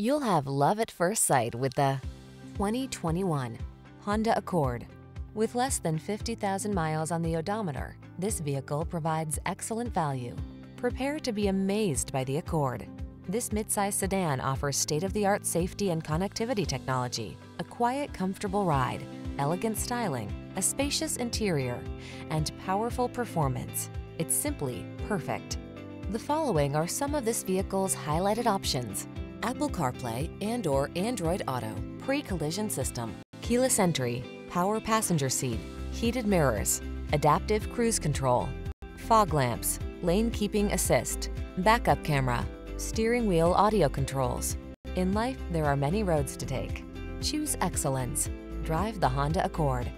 You'll have love at first sight with the 2021 Honda Accord. With less than 50,000 miles on the odometer, this vehicle provides excellent value. Prepare to be amazed by the Accord. This midsize sedan offers state-of-the-art safety and connectivity technology, a quiet, comfortable ride, elegant styling, a spacious interior, and powerful performance. It's simply perfect. The following are some of this vehicle's highlighted options. Apple CarPlay and or Android Auto, pre-collision system, keyless entry, power passenger seat, heated mirrors, adaptive cruise control, fog lamps, lane keeping assist, backup camera, steering wheel audio controls. In life, there are many roads to take. Choose excellence. Drive the Honda Accord.